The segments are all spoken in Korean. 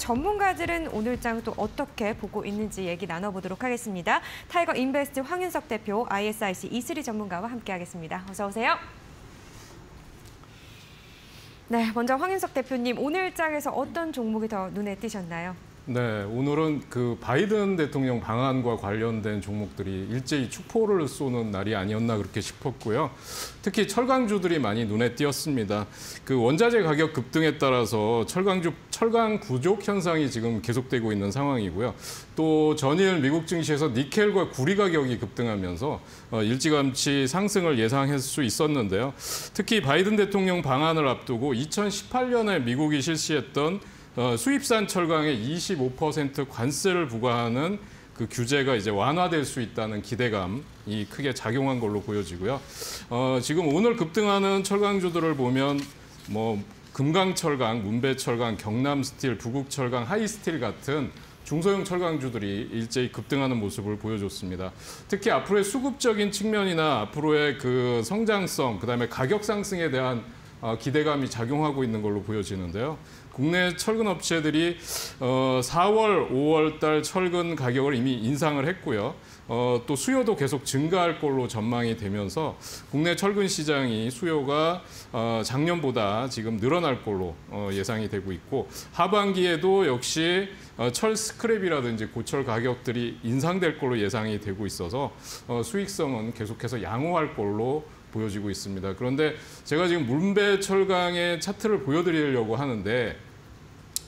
전문가들은 오늘장 또 어떻게 보고 있는지 얘기 나눠보도록 하겠습니다. 타이거 인베스트 황윤석 대표, ISIC E3 전문가와 함께하겠습니다. 어서 오세요. 네, 먼저 황윤석 대표님 오늘장에서 어떤 종목이 더 눈에 띄셨나요? 네, 오늘은 그 바이든 대통령 방한과 관련된 종목들이 일제히 축포를 쏘는 날이 아니었나 그렇게 싶었고요. 특히 철강주들이 많이 눈에 띄었습니다. 그 원자재 가격 급등에 따라서 철강주 철강 부족 현상이 지금 계속되고 있는 상황이고요. 또 전일 미국 증시에서 니켈과 구리 가격이 급등하면서 어, 일찌감치 상승을 예상할 수 있었는데요. 특히 바이든 대통령 방안을 앞두고 2018년에 미국이 실시했던 어, 수입산 철강에 25% 관세를 부과하는 그 규제가 이제 완화될 수 있다는 기대감이 크게 작용한 걸로 보여지고요. 어, 지금 오늘 급등하는 철강주들을 보면 뭐 금강철강, 문배철강, 경남스틸, 부국철강, 하이스틸 같은 중소형 철강주들이 일제히 급등하는 모습을 보여줬습니다. 특히 앞으로의 수급적인 측면이나 앞으로의 그 성장성, 그다음에 가격 상승에 대한 어, 기대감이 작용하고 있는 걸로 보여지는데요. 국내 철근 업체들이 4월, 어, 5월 달 철근 가격을 이미 인상을 했고요. 어, 또 수요도 계속 증가할 걸로 전망이 되면서 국내 철근 시장이 수요가 작년보다 지금 늘어날 걸로 예상이 되고 있고 하반기에도 역시 철 스크랩이라든지 고철 가격들이 인상될 걸로 예상이 되고 있어서 수익성은 계속해서 양호할 걸로 보여지고 있습니다. 그런데 제가 지금 물배 철강의 차트를 보여드리려고 하는데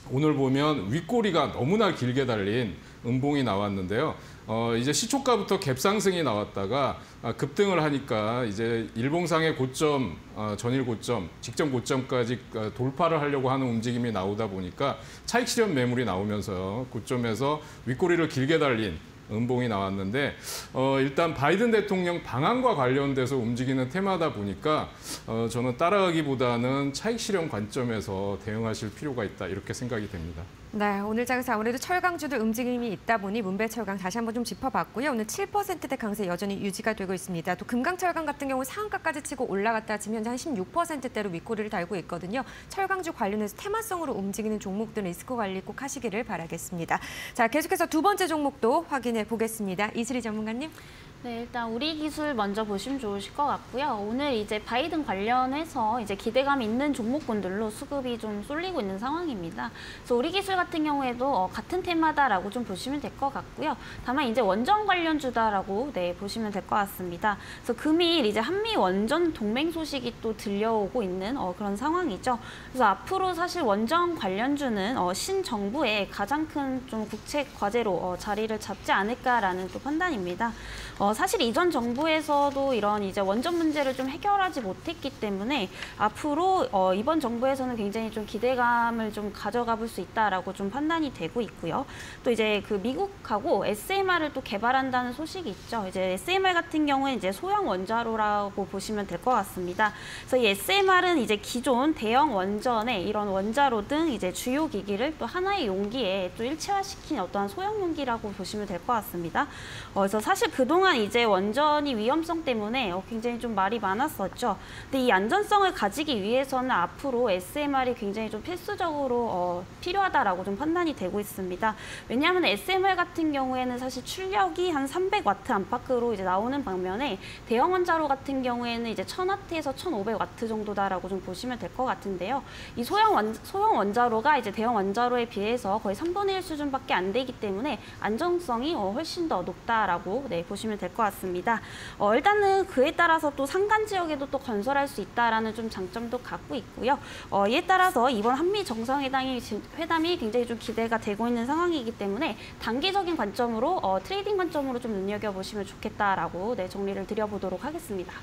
오늘 보면 윗꼬리가 너무나 길게 달린 음봉이 나왔는데요. 어, 이제 시초가부터 갭상승이 나왔다가 아, 급등을 하니까 이제 일봉상의 고점, 어, 전일 고점, 직전 고점까지 어, 돌파를 하려고 하는 움직임이 나오다 보니까 차익 실현 매물이 나오면서 고점에서 윗꼬리를 길게 달린 음봉이 나왔는데 어, 일단 바이든 대통령 방안과 관련돼서 움직이는 테마다 보니까 어, 저는 따라가기보다는 차익 실현 관점에서 대응하실 필요가 있다 이렇게 생각이 됩니다. 네, 오늘 장에서 아무래도 철강주들 움직임이 있다 보니 문배철강 다시 한번 좀 짚어봤고요. 오늘 7%대 강세 여전히 유지가 되고 있습니다. 또 금강철강 같은 경우 상한가까지 치고 올라갔다 지금 현재 한 16%대로 윗꼬리를 달고 있거든요. 철강주 관련해서 테마성으로 움직이는 종목들 리스크 관리 꼭 하시기를 바라겠습니다. 자, 계속해서 두 번째 종목도 확인해 보겠습니다. 이슬이 전문가님. 네, 일단 우리 기술 먼저 보시면 좋으실 것 같고요. 오늘 이제 바이든 관련해서 이제 기대감 있는 종목군들로 수급이 좀 쏠리고 있는 상황입니다. 그래서 우리 기술 같은 경우에도 어, 같은 테마다라고 좀 보시면 될 것 같고요. 다만 이제 원전 관련주다라고 네, 보시면 될 것 같습니다. 그래서 금일 이제 한미 원전 동맹 소식이 또 들려오고 있는 어, 그런 상황이죠. 그래서 앞으로 사실 원전 관련주는 어, 신정부의 가장 큰 좀 국책 과제로 어, 자리를 잡지 않을까라는 또 판단입니다. 어, 사실 이전 정부에서도 이런 이제 원전 문제를 좀 해결하지 못했기 때문에 앞으로 어, 이번 정부에서는 굉장히 좀 기대감을 좀 가져가 볼 수 있다라고 좀 판단이 되고 있고요. 또 이제 그 미국하고 SMR을 또 개발한다는 소식이 있죠. 이제 SMR 같은 경우는 이제 소형 원자로라고 보시면 될 것 같습니다. 그래서 이 SMR은 이제 기존 대형 원전에 이런 원자로 등 이제 주요 기기를 또 하나의 용기에 또 일체화시킨 어떠한 소형 용기라고 보시면 될 것 같습니다. 어, 그래서 사실 그동안 이제 원전이 위험성 때문에 어, 굉장히 좀 말이 많았었죠. 근데 이 안전성을 가지기 위해서는 앞으로 SMR이 굉장히 좀 필수적으로 어, 필요하다라고 좀 판단이 되고 있습니다. 왜냐하면 SMR 같은 경우에는 사실 출력이 한 300와트 안팎으로 이제 나오는 방면에 대형 원자로 같은 경우에는 이제 1000와트에서 1500와트 정도다라고 좀 보시면 될 것 같은데요. 이 소형 원 소형 원자로가 이제 대형 원자로에 비해서 거의 3분의 1 수준밖에 안 되기 때문에 안정성이 어, 훨씬 더 높다라고 네, 보시면 될될 것 같습니다. 어, 일단은 그에 따라서 또 산간 지역에도 또 건설할 수 있다라는 좀 장점도 갖고 있고요. 어, 이에 따라서 이번 한미 정상회담이 회담이 굉장히 좀 기대가 되고 있는 상황이기 때문에 단기적인 관점으로 어, trading 관점으로 좀 눈여겨 보시면 좋겠다라고 네, 정리를 드려보도록 하겠습니다.